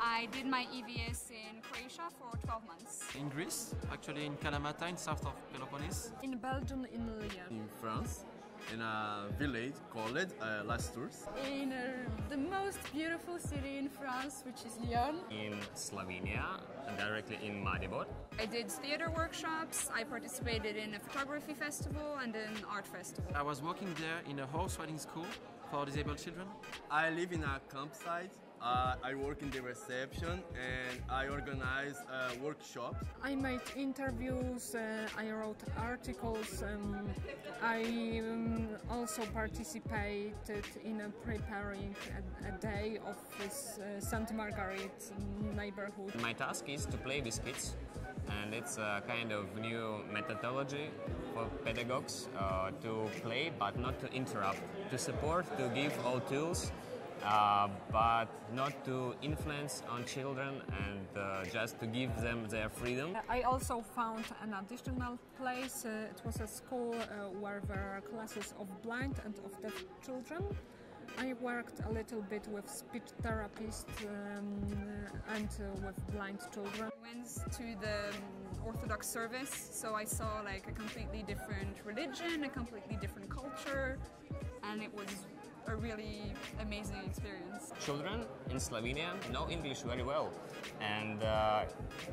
I did my EVS in Croatia for 12 months. In Greece, actually in Kalamata, in south of Peloponnese. In Belgium, in Lyon. In France, in a village called uh, Lastours. In uh, the most beautiful city in France, which is Lyon. In Slovenia, directly in Maribor. I did theater workshops, I participated in a photography festival and an art festival. I was working there in a horse riding school for disabled children. I live in a campsite. Uh, I work in the reception and I organize uh, workshops. I made interviews, uh, I wrote articles, um, I um, also participated in preparing a, a, day of this uh, St. Margaret neighborhood. My task is to play with kids and it's a kind of new methodology for pedagogues uh, to play but not to interrupt, to support, to give all tools uh, but not to influence on children and uh, just to give them their freedom. I also found an additional place. Uh, it was a school uh, where there are classes of blind and of deaf children. I worked a little bit with speech therapists um, and uh, with blind children. I went to the um, Orthodox service, so I saw like a completely different religion, a completely different culture, and it was a really amazing experience. Children in Slovenia know English very well, and uh,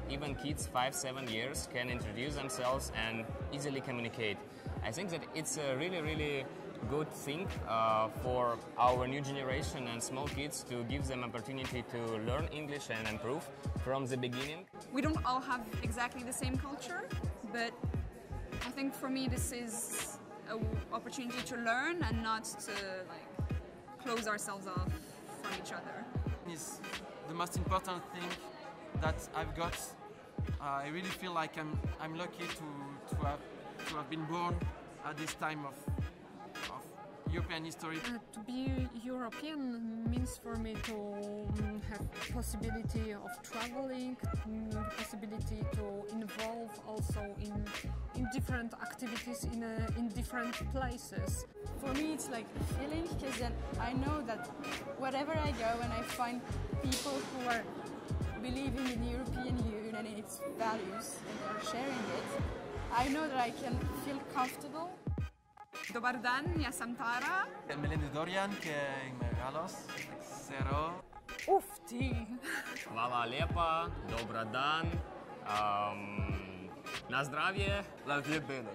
even kids five, seven years can introduce themselves and easily communicate. I think that it's a really, really good thing uh, for our new generation and small kids to give them opportunity to learn English and improve from the beginning. We don't all have exactly the same culture, but I think for me this is an opportunity to learn and not to like close ourselves off from each other. It's the most important thing that I've got. Uh, I really feel like I'm, I'm lucky to, to, have, to have been born at this time of European history. Uh, to be European means for me to um, have possibility of traveling, um, possibility to involve also in in different activities in uh, in different places. For me, it's like a feeling because then I know that wherever I go and I find people who are believing in the European Union and its values and are sharing it, I know that I can feel comfortable. Dobar dan, ja sam Tara. Melinda Dorian, que me galos, Xero. Uf ti! Hvala lepa, dobra dan, um, na zdravje. La vie bene.